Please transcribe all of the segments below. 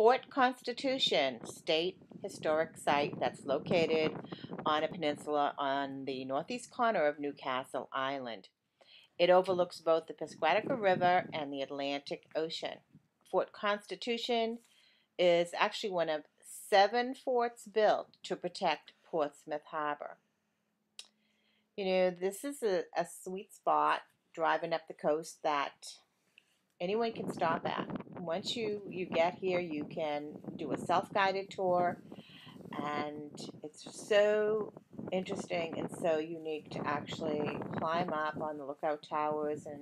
Fort Constitution State Historic Site that's located on a peninsula on the northeast corner of New Castle Island. It overlooks both the Piscataqua River and the Atlantic Ocean. Fort Constitution is actually one of seven forts built to protect Portsmouth Harbor. You know, this is a, a sweet spot driving up the coast that anyone can stop at. Once you, you get here, you can do a self-guided tour and it's so interesting and so unique to actually climb up on the lookout towers and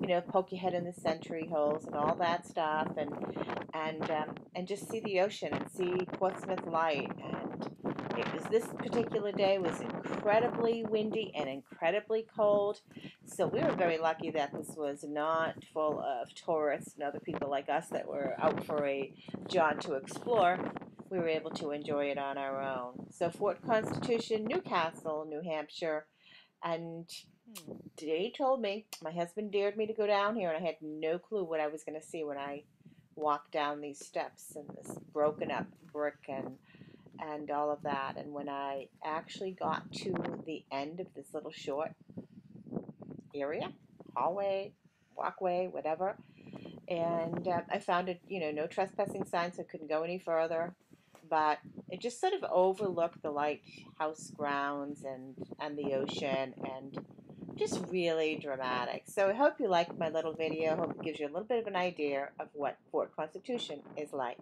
you know poke your head in the sentry holes and all that stuff and and um, and just see the ocean and see Portsmouth Light and it was this particular day was incredibly windy and incredibly cold so we were very lucky that this was not full of tourists and other people like us that were out for a jaunt to explore we were able to enjoy it on our own. So Fort Constitution, New Castle, New Hampshire, and they told me, my husband dared me to go down here, and I had no clue what I was going to see when I walked down these steps and this broken up brick and and all of that. And when I actually got to the end of this little short area, hallway, walkway, whatever, and uh, I found it, you know, no trespassing signs, so I couldn't go any further but it just sort of overlooked the lighthouse grounds and, and the ocean and just really dramatic. So I hope you liked my little video. Hope it gives you a little bit of an idea of what Fort Constitution is like.